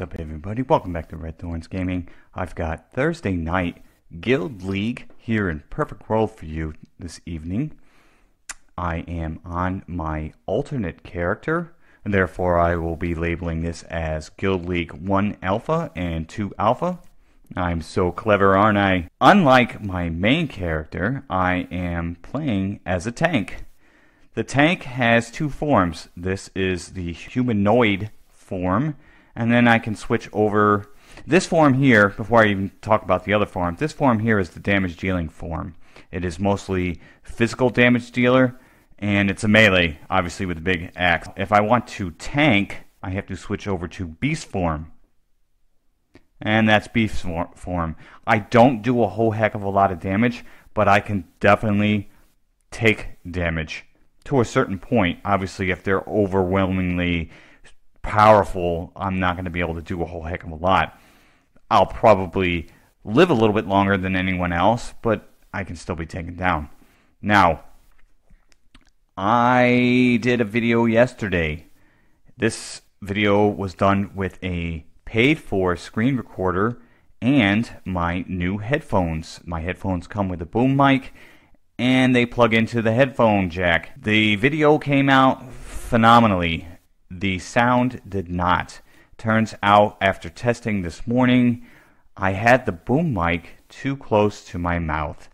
What's up, everybody? Welcome back to Redthorn's Gaming. I've got Thursday night Guild League here in Perfect World for you this evening. I am on my alternate character, and therefore I will be labeling this as Guild League 1 Alpha and 2 Alpha. I'm so clever, aren't I? Unlike my main character, I am playing as a tank. The tank has two forms. This is the humanoid form, and then I can switch over this form here, before I even talk about the other form, this form here is the damage dealing form. It is mostly physical damage dealer, and it's a melee, obviously with a big axe. If I want to tank, I have to switch over to beast form. And that's beast form. I don't do a whole heck of a lot of damage, but I can definitely take damage to a certain point. Obviously, if they're overwhelmingly powerful, I'm not going to be able to do a whole heck of a lot. I'll probably live a little bit longer than anyone else, but I can still be taken down. Now, I did a video yesterday. This video was done with a paid for screen recorder and my new headphones. My headphones come with a boom mic and they plug into the headphone jack. The video came out phenomenally. The sound did not. Turns out, after testing this morning, I had the boom mic too close to my mouth.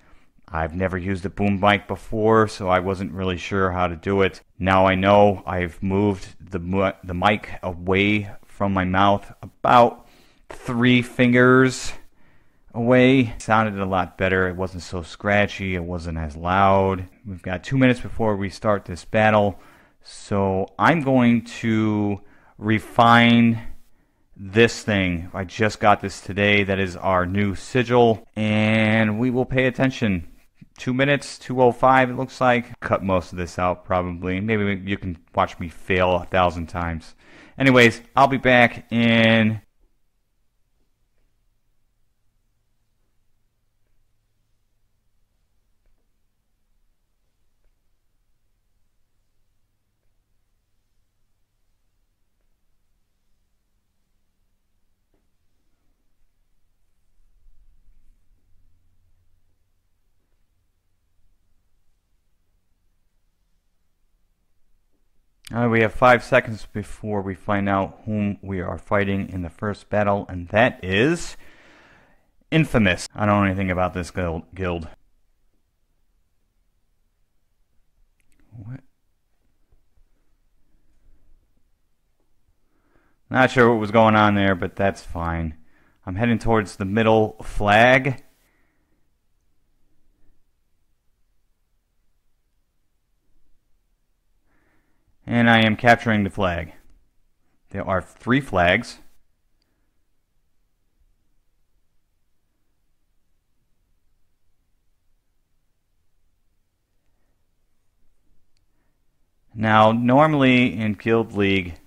I've never used a boom mic before, so I wasn't really sure how to do it. Now I know I've moved the, the mic away from my mouth about three fingers away. It sounded a lot better. It wasn't so scratchy. It wasn't as loud. We've got two minutes before we start this battle. So I'm going to refine this thing. I just got this today. That is our new sigil. And we will pay attention. Two minutes, 205 it looks like. Cut most of this out probably. Maybe you can watch me fail a thousand times. Anyways, I'll be back in We have five seconds before we find out whom we are fighting in the first battle, and that is Infamous. I don't know anything about this guild. What? Not sure what was going on there, but that's fine. I'm heading towards the middle flag. And I am capturing the flag. There are three flags. Now, normally in Guild League,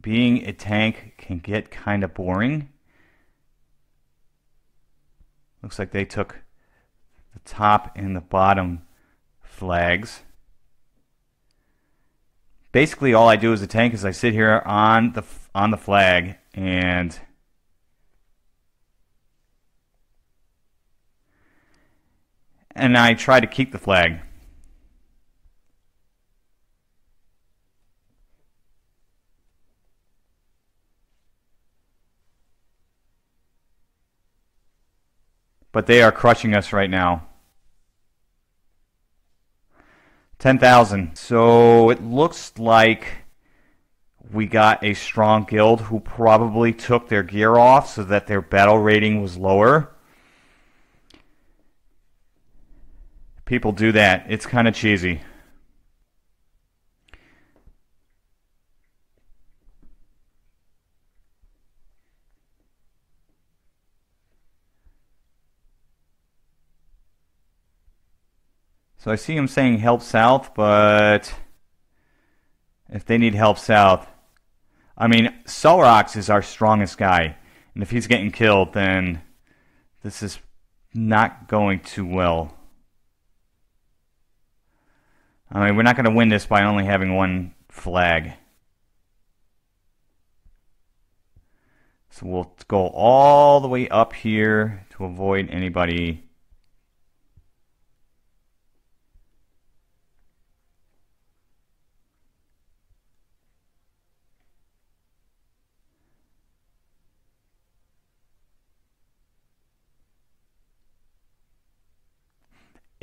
being a tank can get kind of boring. Looks like they took the top and the bottom flags. Basically, all I do as a tank is I sit here on the on the flag and and I try to keep the flag. But they are crushing us right now. 10,000. So it looks like we got a strong guild who probably took their gear off so that their battle rating was lower. People do that. It's kind of cheesy. So I see him saying help south, but if they need help south, I mean, Solrox is our strongest guy. And if he's getting killed, then this is not going too well. I mean, we're not going to win this by only having one flag. So we'll go all the way up here to avoid anybody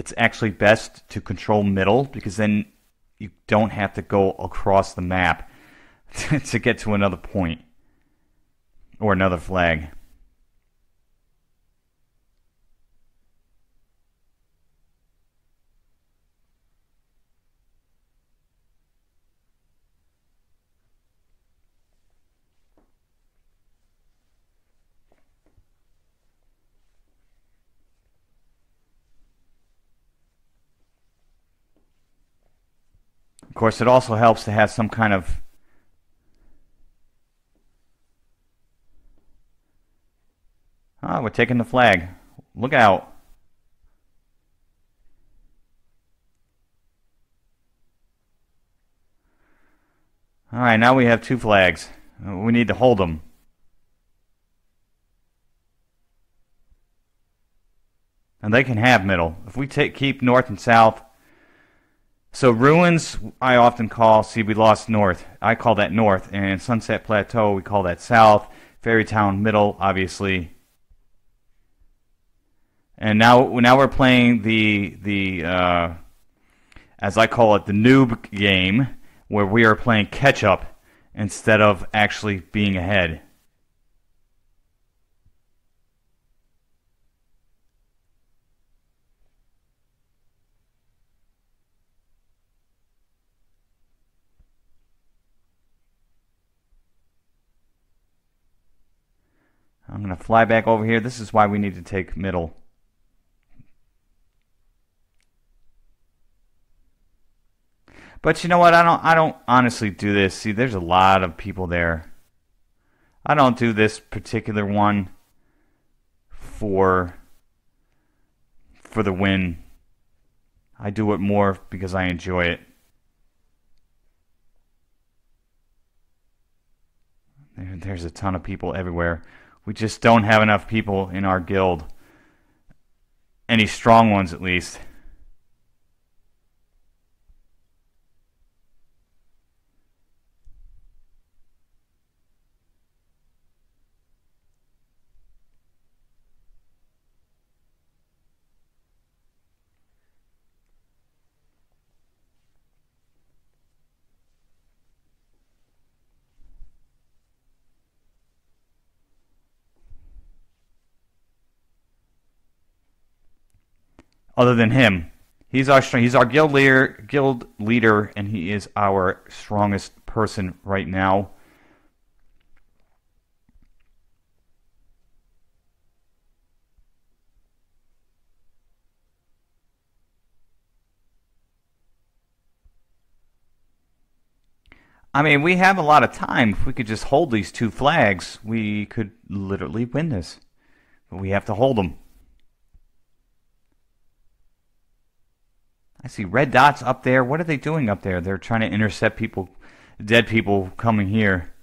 it's actually best to control middle because then you don't have to go across the map to get to another point or another flag. Of course, it also helps to have some kind of Ah, we're taking the flag. Look out. Alright, now we have two flags. We need to hold them. And they can have middle. If we take keep north and south, so ruins, I often call, see, we lost north. I call that north. And Sunset Plateau, we call that south. Fairytown, middle, obviously. And now, now we're playing the the uh, as I call it, the noob game, where we are playing catch up instead of actually being ahead. I'm going to fly back over here. This is why we need to take middle. But you know what? I don't I don't honestly do this. See, there's a lot of people there. I don't do this particular one for for the win. I do it more because I enjoy it. There, there's a ton of people everywhere. We just don't have enough people in our guild. Any strong ones, at least. Other than him. He's our he's our guild leader, guild leader, and he is our strongest person right now. I mean, we have a lot of time. If we could just hold these two flags, we could literally win this. But we have to hold them. I see red dots up there. What are they doing up there? They're trying to intercept people, dead people coming here.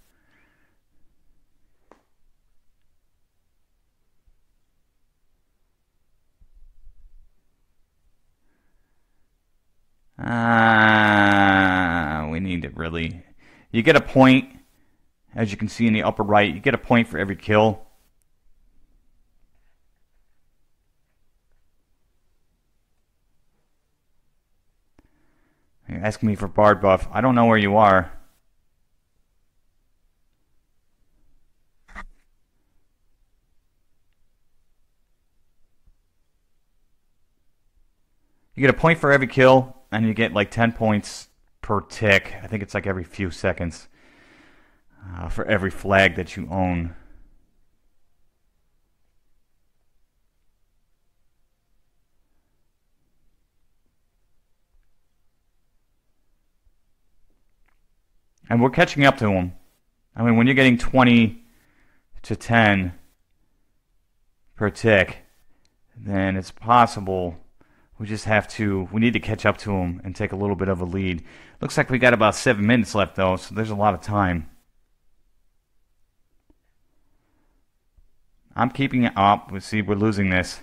Ah, uh, we need to really. You get a point, as you can see in the upper right. You get a point for every kill. Asking me for Bard buff. I don't know where you are. You get a point for every kill, and you get like 10 points per tick. I think it's like every few seconds uh, for every flag that you own. And we're catching up to them. I mean, when you're getting 20 to 10 per tick, then it's possible we just have to, we need to catch up to them and take a little bit of a lead. Looks like we got about seven minutes left, though, so there's a lot of time. I'm keeping it up. We see we're losing this.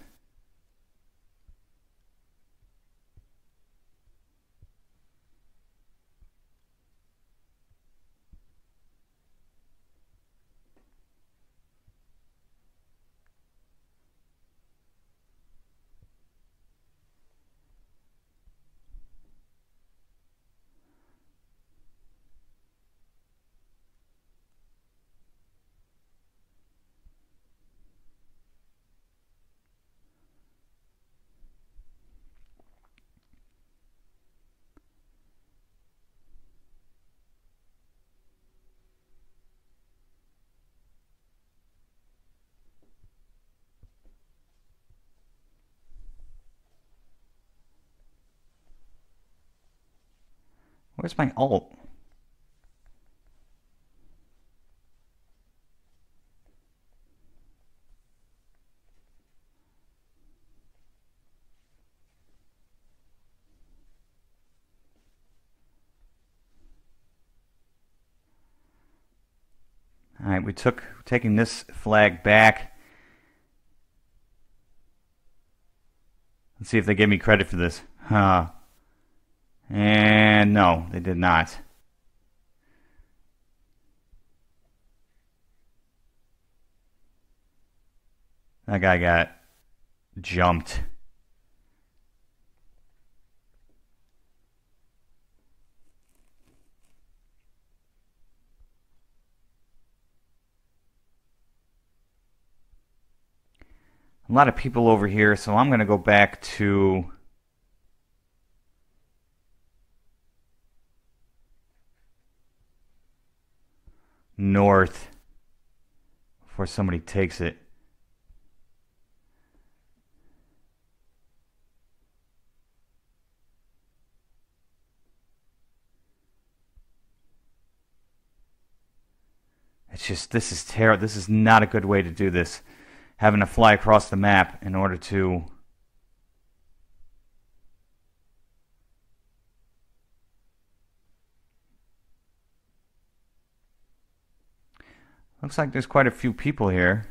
Where's my alt? All right, we took taking this flag back. Let's see if they give me credit for this. Huh. And no, they did not. That guy got jumped. A lot of people over here, so I'm going to go back to north before somebody takes it. It's just, this is terrible. This is not a good way to do this. Having to fly across the map in order to Looks like there's quite a few people here.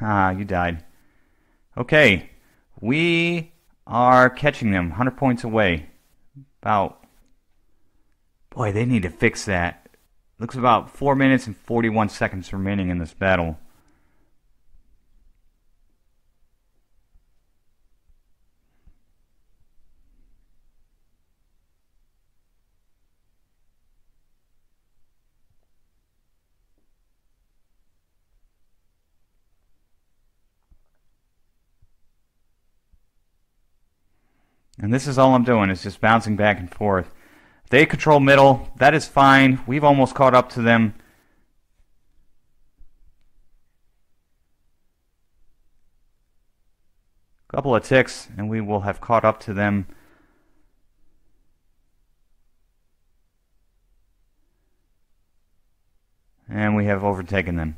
Ah, you died. Okay, we are catching them 100 points away. About Boy, they need to fix that. Looks about 4 minutes and 41 seconds remaining in this battle. And this is all I'm doing, is just bouncing back and forth. They control middle. That is fine. We've almost caught up to them. Couple of ticks, and we will have caught up to them. And we have overtaken them.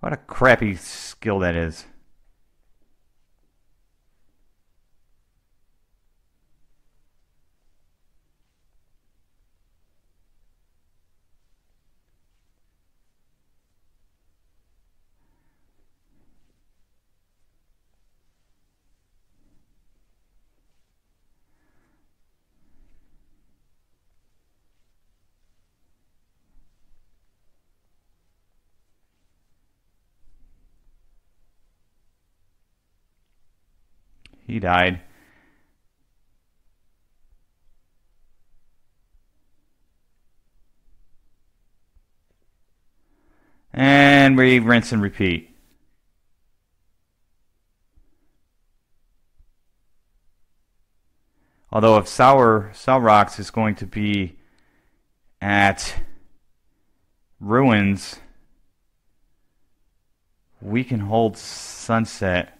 What a crappy skill that is. He died. And we rinse and repeat. Although if Sour Rocks is going to be at Ruins, we can hold Sunset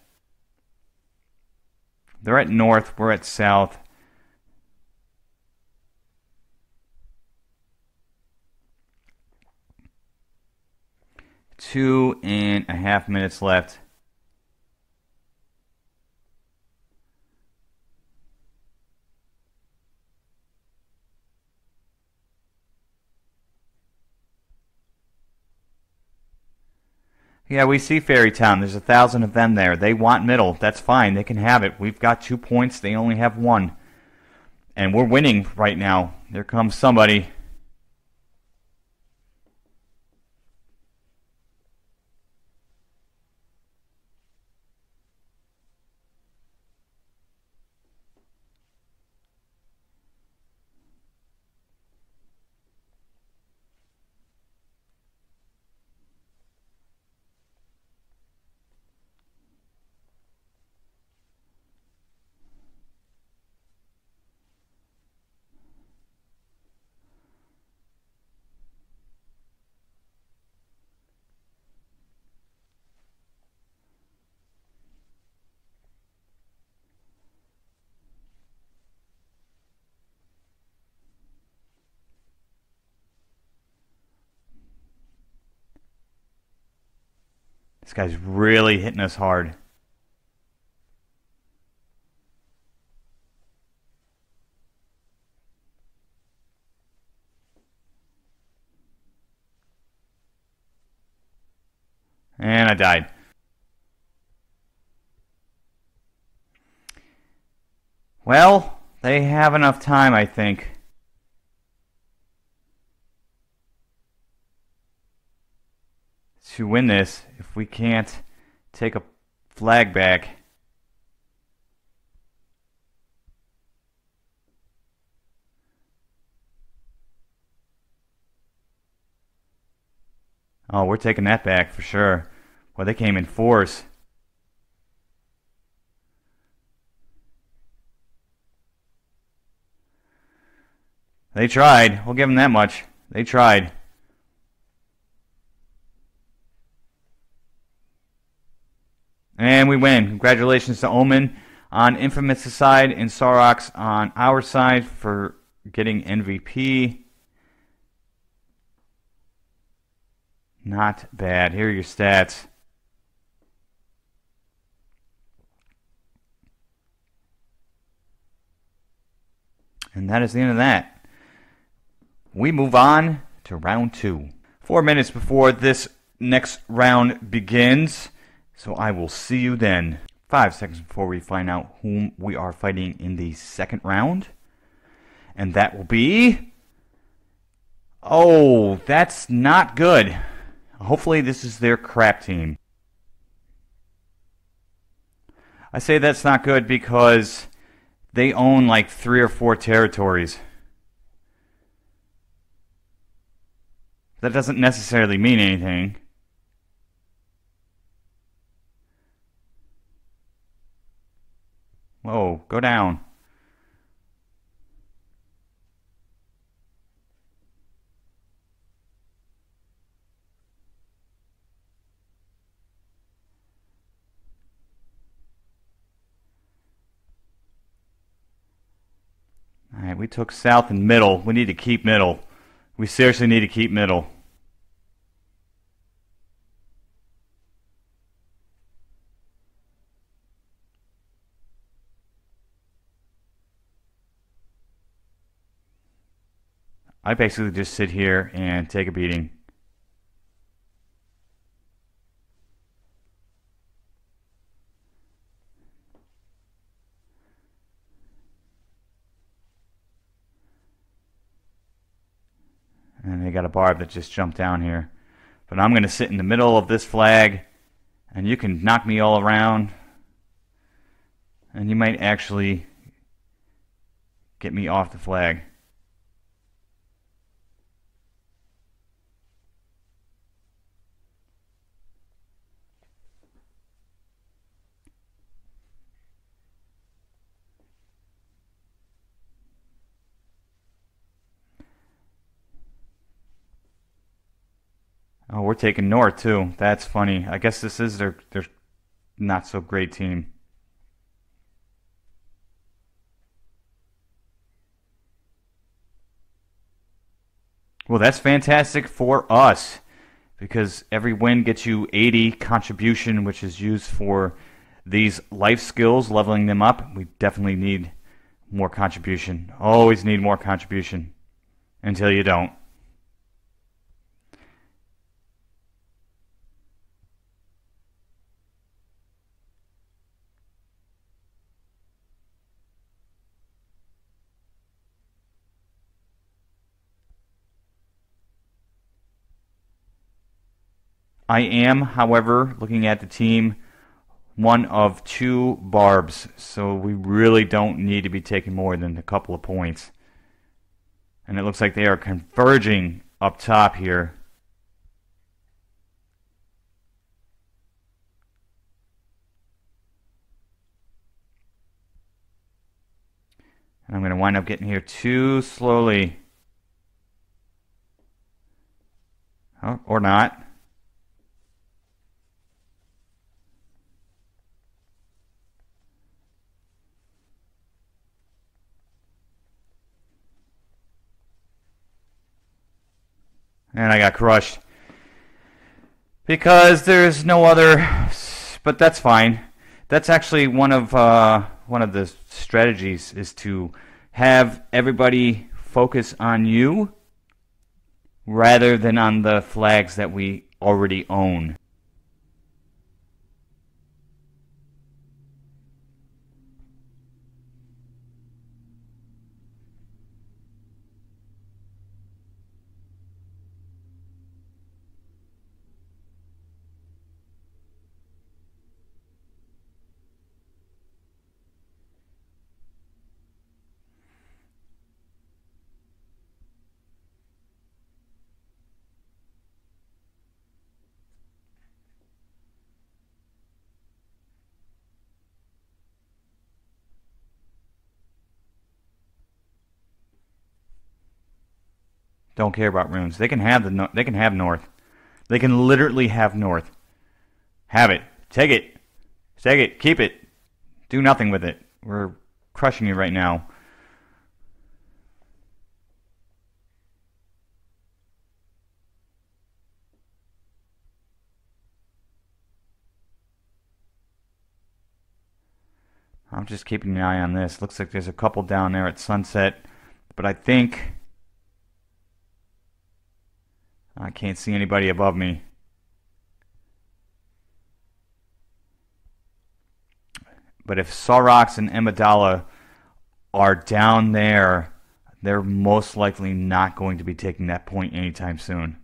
They're at north, we're at south. Two and a half minutes left. Yeah, we see Fairy Town. There's a thousand of them there. They want middle. That's fine. They can have it. We've got two points. They only have one. And we're winning right now. There comes somebody. This guy's really hitting us hard. And I died. Well, they have enough time, I think. To win this if we can't take a flag back. Oh, we're taking that back for sure. Well, they came in force. They tried. We'll give them that much. They tried. And we win. Congratulations to Omen on Infamous side and Sorox on our side for getting MVP. Not bad. Here are your stats. And that is the end of that. We move on to round two. Four minutes before this next round begins. So I will see you then. Five seconds before we find out whom we are fighting in the second round. And that will be. Oh, that's not good. Hopefully, this is their crap team. I say that's not good because they own like three or four territories. That doesn't necessarily mean anything. Whoa, go down. All right, we took south and middle. We need to keep middle. We seriously need to keep middle. I basically just sit here and take a beating. And they got a barb that just jumped down here. But I'm going to sit in the middle of this flag, and you can knock me all around. And you might actually get me off the flag. Oh, we're taking north too. That's funny. I guess this is their their not so great team. Well, that's fantastic for us because every win gets you 80 contribution, which is used for these life skills, leveling them up. We definitely need more contribution. Always need more contribution until you don't. I am, however, looking at the team, one of two barbs, so we really don't need to be taking more than a couple of points. And it looks like they are converging up top here. And I'm going to wind up getting here too slowly. Oh, or not. And I got crushed because there's no other. But that's fine. That's actually one of uh, one of the strategies is to have everybody focus on you rather than on the flags that we already own. Don't care about Ruins. They can have the they can have north. They can literally have north. Have it. Take it. Take it. Keep it. Do nothing with it. We're crushing you right now. I'm just keeping an eye on this. Looks like there's a couple down there at sunset, but I think I can't see anybody above me. But if Saurox and Amygdala are down there, they're most likely not going to be taking that point anytime soon.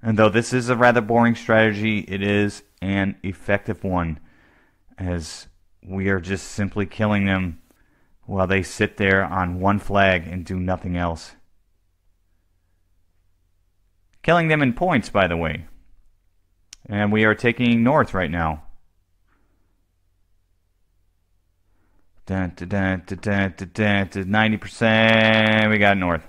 And though this is a rather boring strategy, it is an effective one as we are just simply killing them while they sit there on one flag and do nothing else. Killing them in points, by the way. And we are taking north right now. Dun, dun, dun, dun, dun, dun, dun, 90%. We got north.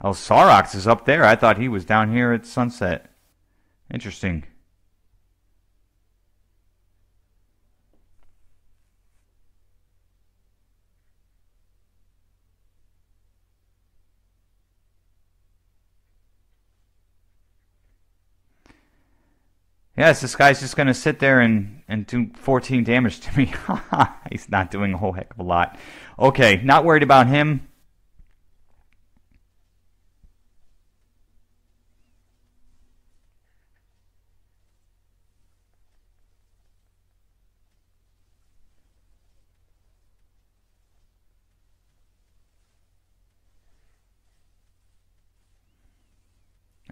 Oh, Saurox is up there. I thought he was down here at sunset. Interesting. Yes, this guy's just going to sit there and, and do 14 damage to me. He's not doing a whole heck of a lot. Okay, not worried about him.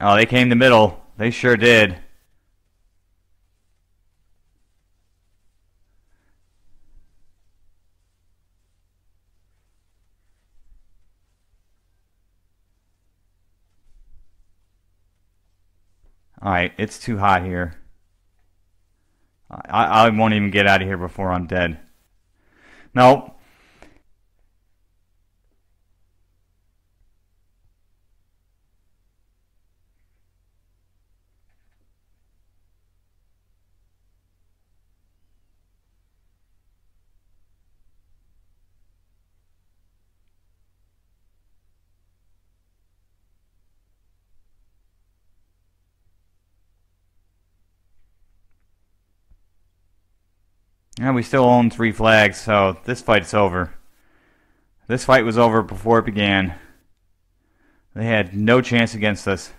Oh, they came the middle. They sure did. Alright, it's too hot here. I, I won't even get out of here before I'm dead. No. And we still own three flags, so this fight's over. This fight was over before it began. They had no chance against us.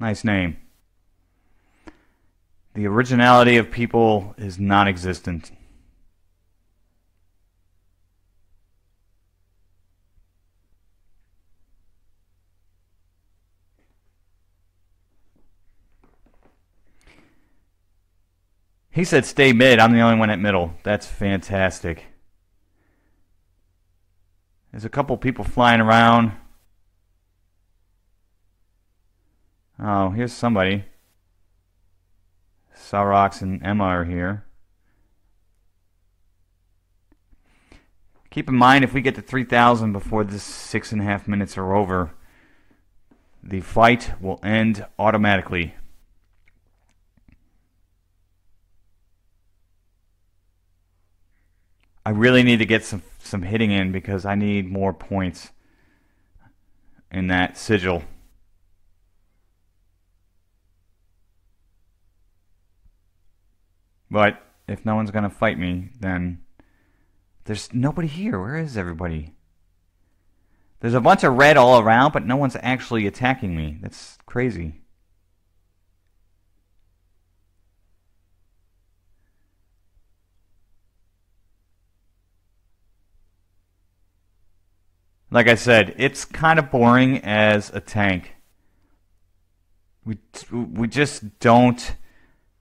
Nice name. The originality of people is non existent. He said stay mid. I'm the only one at middle. That's fantastic. There's a couple people flying around. Oh, here's somebody. Saurox and Emma are here. Keep in mind, if we get to 3,000 before this six and a half minutes are over, the fight will end automatically. I really need to get some some hitting in because I need more points in that sigil. But if no one's gonna fight me, then there's nobody here. Where is everybody? There's a bunch of red all around, but no one's actually attacking me. That's crazy. Like I said, it's kind of boring as a tank. We we just don't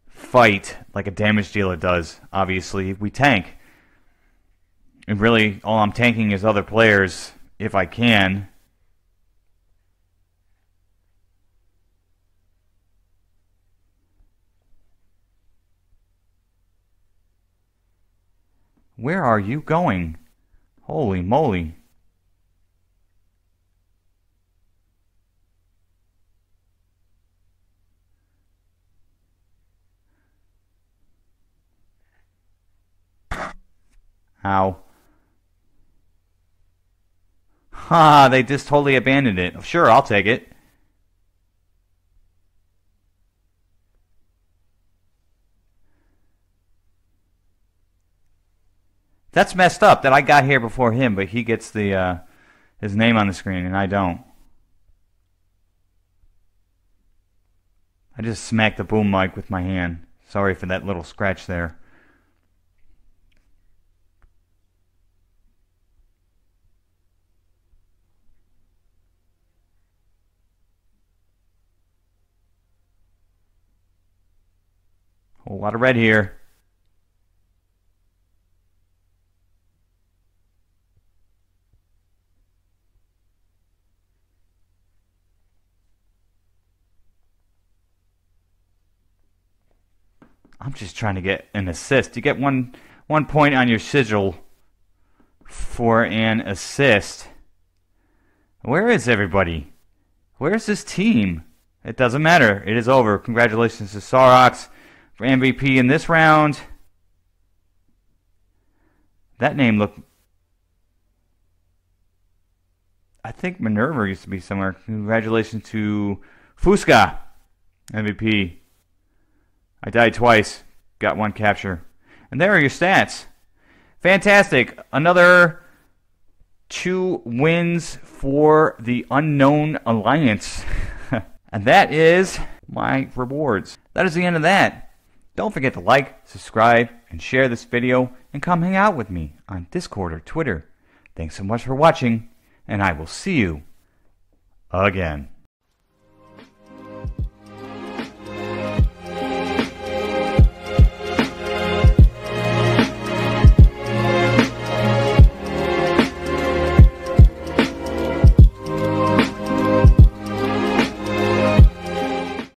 fight like a damage dealer does. Obviously, we tank. And really, all I'm tanking is other players if I can. Where are you going? Holy moly. How? Ha, they just totally abandoned it. Sure, I'll take it. That's messed up that I got here before him, but he gets the uh, his name on the screen and I don't. I just smacked the boom mic with my hand. Sorry for that little scratch there. Whole lot of red here. I'm just trying to get an assist. You get one one point on your sigil for an assist. Where is everybody? Where's this team? It doesn't matter. It is over. Congratulations to Saurox for MVP in this round. That name looked. I think Minerva used to be somewhere. Congratulations to Fusca, MVP. I died twice, got one capture. And there are your stats. Fantastic. Another two wins for the Unknown Alliance. and that is my rewards. That is the end of that. Don't forget to like, subscribe, and share this video, and come hang out with me on Discord or Twitter. Thanks so much for watching, and I will see you again.